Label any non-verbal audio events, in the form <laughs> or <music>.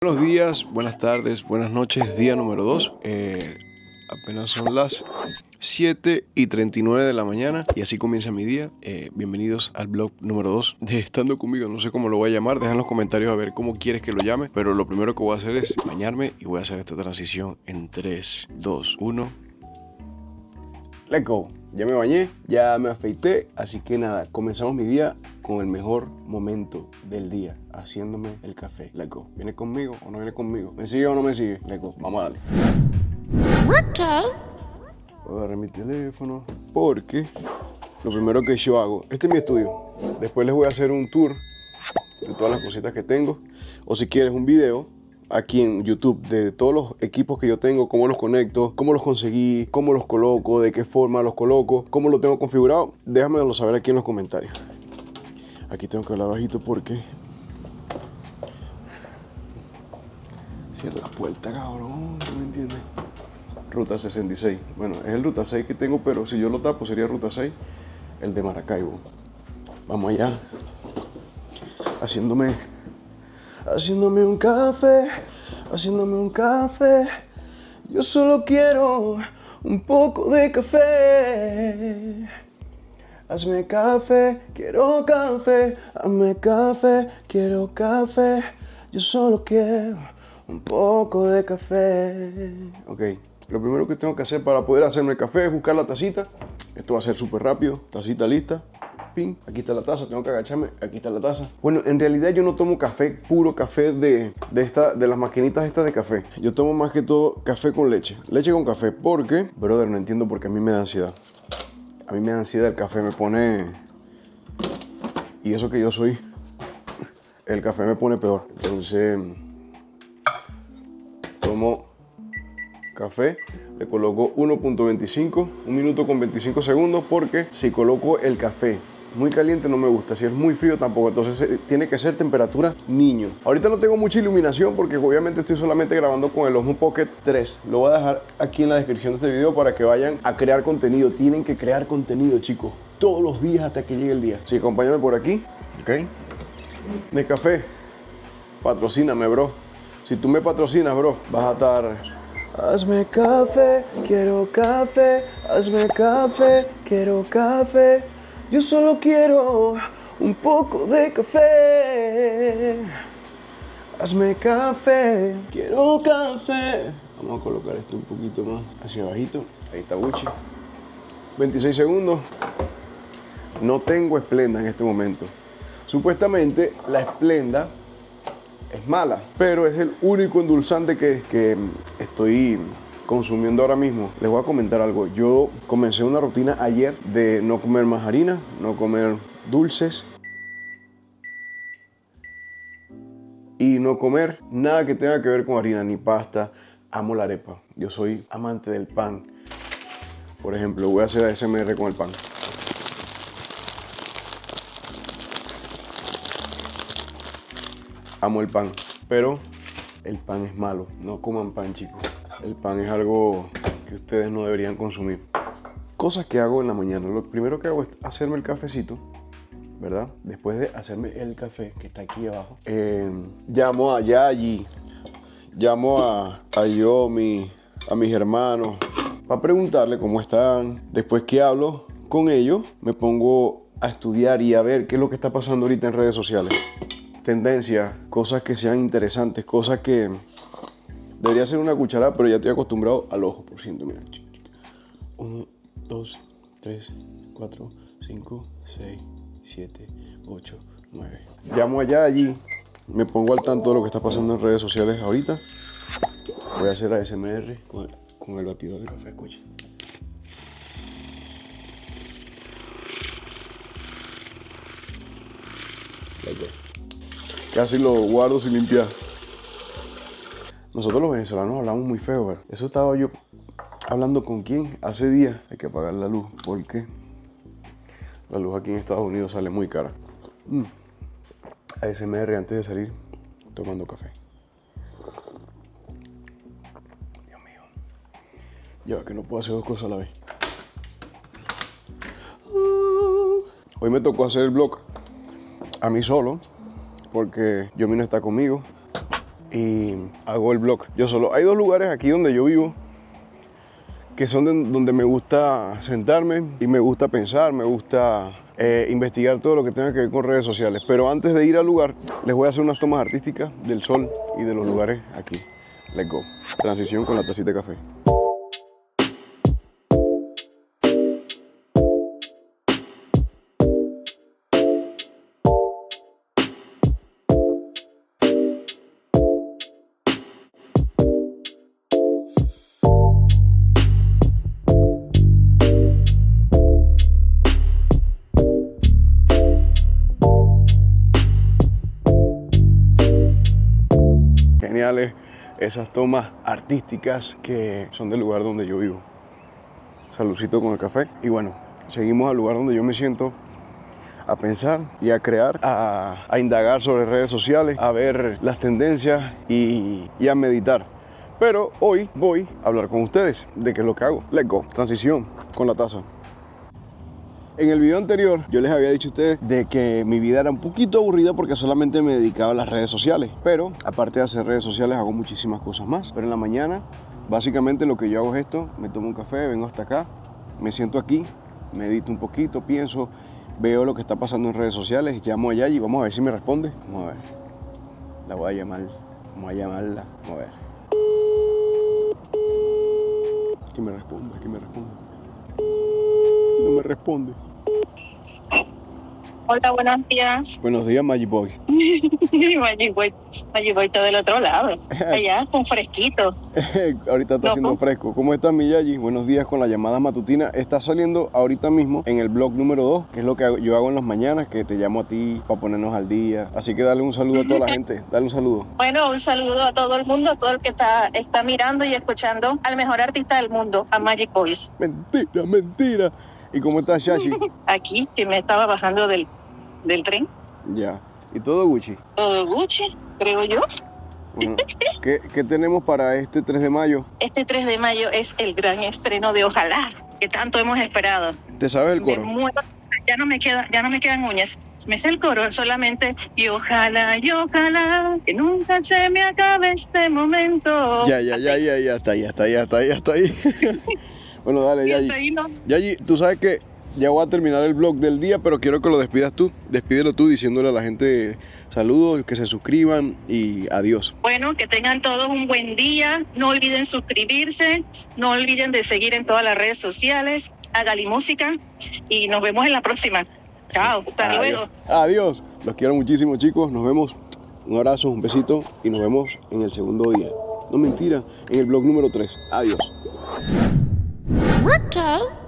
Buenos días, buenas tardes, buenas noches, día número 2. apenas son las 7 y 39 de la mañana y así comienza mi día. Eh, bienvenidos al blog número 2 de Estando conmigo. No sé cómo lo voy a llamar, deja en los comentarios a ver cómo quieres que lo llame. Pero lo primero que voy a hacer es bañarme y voy a hacer esta transición en 3, 2, 1. Let's go. Ya me bañé, ya me afeité, así que nada, comenzamos mi día con el mejor momento del día, haciéndome el café. Let's go. ¿Viene conmigo o no viene conmigo? ¿Me sigue o no me sigue? Let's go. Vamos a darle. Ok. Voy a agarrar mi teléfono porque lo primero que yo hago, este es mi estudio. Después les voy a hacer un tour de todas las cositas que tengo. O si quieres un video, aquí en YouTube de todos los equipos que yo tengo, cómo los conecto, cómo los conseguí, cómo los coloco, de qué forma los coloco, cómo lo tengo configurado, déjamelo saber aquí en los comentarios. Aquí tengo que hablar bajito porque... Cierra la puerta, cabrón, ¿no me entiendes? Ruta 66. Bueno, es el Ruta 6 que tengo, pero si yo lo tapo sería Ruta 6, el de Maracaibo. Vamos allá. Haciéndome haciéndome un café, haciéndome un café. Yo solo quiero un poco de café. Hazme café, quiero café, hazme café, quiero café. Yo solo quiero un poco de café. Ok, lo primero que tengo que hacer para poder hacerme el café es buscar la tacita. Esto va a ser súper rápido, tacita lista aquí está la taza, tengo que agacharme, aquí está la taza. Bueno, en realidad yo no tomo café, puro café de, de, esta, de las maquinitas estas de café. Yo tomo más que todo café con leche, leche con café, porque, brother, no entiendo por qué a mí me da ansiedad. A mí me da ansiedad el café, me pone... Y eso que yo soy, el café me pone peor. Entonces, tomo café, le coloco 1.25, un minuto con 25 segundos, porque si coloco el café muy caliente no me gusta, si es muy frío tampoco, entonces eh, tiene que ser temperatura niño. Ahorita no tengo mucha iluminación porque obviamente estoy solamente grabando con el Osmo Pocket 3. Lo voy a dejar aquí en la descripción de este video para que vayan a crear contenido. Tienen que crear contenido, chicos, todos los días hasta que llegue el día. Sí, acompáñame por aquí, ¿ok? De café, patrocíname, bro. Si tú me patrocinas, bro, vas a estar Hazme café, quiero café, hazme café, quiero café. Yo solo quiero un poco de café. Hazme café, quiero café. Vamos a colocar esto un poquito más hacia abajito. Ahí está Gucci. 26 segundos. No tengo esplenda en este momento. Supuestamente la esplenda es mala, pero es el único endulzante que, que estoy consumiendo ahora mismo, les voy a comentar algo. Yo comencé una rutina ayer de no comer más harina, no comer dulces y no comer nada que tenga que ver con harina ni pasta. Amo la arepa. Yo soy amante del pan. Por ejemplo, voy a hacer ASMR con el pan. Amo el pan, pero el pan es malo. No coman pan, chicos. El pan es algo que ustedes no deberían consumir. Cosas que hago en la mañana. Lo primero que hago es hacerme el cafecito, ¿verdad? Después de hacerme el café, que está aquí abajo, eh, llamo a allí, llamo a, a yo, a mis hermanos, para preguntarle cómo están. Después que hablo con ellos, me pongo a estudiar y a ver qué es lo que está pasando ahorita en redes sociales. Tendencias, cosas que sean interesantes, cosas que, Debería ser una cucharada, pero ya estoy acostumbrado al ojo, por ciento. Mira. 1, 2, 3, 4, 5, 6, 7, 8, 9. Llamo allá, allí. Me pongo al tanto de lo que está pasando en redes sociales ahorita. Voy a hacer ASMR con, con el batidor de café, escucha. Casi lo guardo sin limpiar. Nosotros los venezolanos hablamos muy feo, ¿verdad? Eso estaba yo hablando con quién hace días. Hay que apagar la luz porque la luz aquí en Estados Unidos sale muy cara. Mm. ASMR antes de salir tomando café. Dios mío. Ya que no puedo hacer dos cosas a la vez. Hoy me tocó hacer el blog a mí solo porque yo no está conmigo y hago el blog. Yo solo. Hay dos lugares aquí donde yo vivo que son donde me gusta sentarme y me gusta pensar, me gusta eh, investigar todo lo que tenga que ver con redes sociales. Pero antes de ir al lugar, les voy a hacer unas tomas artísticas del sol y de los lugares aquí. Let's go. Transición con la tacita de café. Esas tomas artísticas que son del lugar donde yo vivo. Saludcito con el café. Y bueno, seguimos al lugar donde yo me siento a pensar y a crear, a, indagar sobre redes sociales, a ver las tendencias y, y a meditar. Pero hoy voy a hablar con ustedes de qué es lo que hago. Let's go. Transición con la taza. En el video anterior yo les había dicho a ustedes de que mi vida era un poquito aburrida porque solamente me dedicaba a las redes sociales. Pero aparte de hacer redes sociales hago muchísimas cosas más. Pero en la mañana básicamente lo que yo hago es esto, me tomo un café, vengo hasta acá, me siento aquí, medito un poquito, pienso, veo lo que está pasando en redes sociales, llamo a Yayi, vamos a ver si me responde. Vamos a ver. La voy a llamar, vamos a llamarla, vamos a ver. Que me responda, que me responda. No me responde. Hola, buenos días. Buenos días, Magic Boy. <laughs> Magic Boy. Magic Boy está del otro lado. <laughs> Allá, con fresquito. <laughs> ahorita está haciendo fresco. ¿Cómo estás, Miyagi? Buenos días con la llamada matutina. Está saliendo ahorita mismo en el blog número 2, que es lo que yo hago en las mañanas, que te llamo a ti para ponernos al día. Así que dale un saludo a toda la gente. Dale un saludo. Bueno, un saludo a todo el mundo, a todo el que está, está mirando y escuchando al mejor artista del mundo, a Magic Boys. Mentira, mentira. ¿Y cómo estás, Shashi? <laughs> Aquí, que me estaba bajando del del tren. Ya. ¿Y todo Gucci? Todo Gucci, creo yo. ¿qué, tenemos para este 3 de mayo? Este 3 de mayo es el gran estreno de Ojalá, que tanto hemos esperado. ¿Te sabes el coro? ya no me queda, ya no me quedan uñas. Me sé el coro solamente y ojalá, y ojalá que nunca se me acabe este momento. Ya, ya, ya, ya, ya está ahí, ya está ahí, ya está ahí, ya está ahí. Bueno, dale, ya. Ya, tú sabes que ya voy a terminar el blog del día, pero quiero que lo despidas tú. Despídelo tú diciéndole a la gente saludos, que se suscriban y adiós. Bueno, que tengan todos un buen día. No olviden suscribirse, no olviden de seguir en todas las redes sociales, a Gali Música y nos vemos en la próxima. Chao, hasta luego. Adiós. Los quiero muchísimo, chicos. Nos vemos. Un abrazo, un besito y nos vemos en el segundo día. No mentira, en el blog número 3. Adiós. Okay.